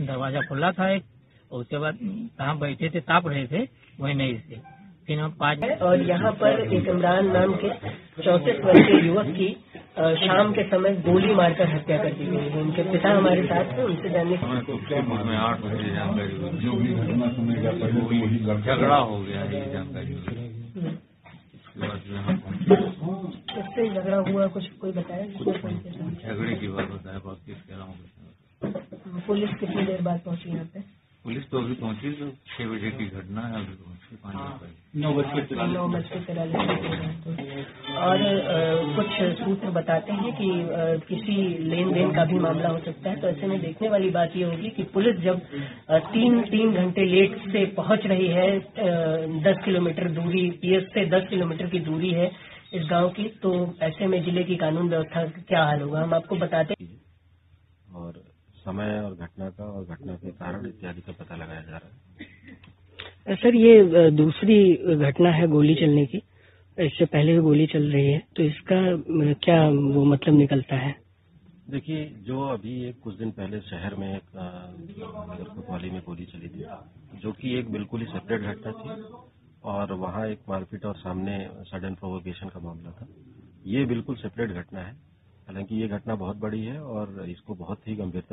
दरवाज़ा खुला था एक और उसके बाद कहाँ बैठे थे ताप रहे थे वही नहीं से फिर हम पाँच और यहाँ पर एक इमरान नाम के चौंतीस वर्षीय युवक की शाम के समय गोली मारकर हत्या कर दी गई है। उनके पिता हमारे साथ हैं उनसे जानने हमें तो आठ बजे जानकारी जो भी घटना झगड़ा हो गया है ये जानकारी है झगड़ा हुआ कुछ कोई बताया? झगड़े की बात बताया बाकी इसके अलावा कुछ नहीं। पुलिस कितनी देर बाद पहुँची यहाँ पे? पुलिस तो अभी पहुँची तो छह बजे की घटना है अभी पहुँची पाँच नौ बजे। नौ बज के तिरालीस और कुछ सूत्र बताते हैं कि किसी लेन देन का भी मामला हो सकता है तो ऐसे में देखने वाली बात ये होगी कि पुलिस जब तीन तीन घंटे लेट से पहुँच रही है दस किलोमीटर दूरी पीएस से दस किलोमीटर की दूरी है इस गाँव की तो ऐसे में ज़िले की कानून व्यवस्था का क्या हाल होगा? हम आपको बताते हैं। समय और घटना का और घटना के कारण इत्यादि का पता लगाया जा रहा है। सर ये दूसरी घटना है गोली चलने की। इससे पहले भी गोली चल रही है तो इसका क्या वो मतलब निकलता है? देखिए जो अभी एक कुछ दिन पहले शहर में एक नगर कोतवाली में गोली चली थी जो कि एक बिल्कुल ही सेपरेट घटना थी और वहाँ एक मारपीट और सामने सडन प्रोवोकेशन का मामला था। ये बिल्कुल सेपरेट घटना है। हालाँकि ये घटना बहुत बड़ी है और इसको बहुत ही गंभीरता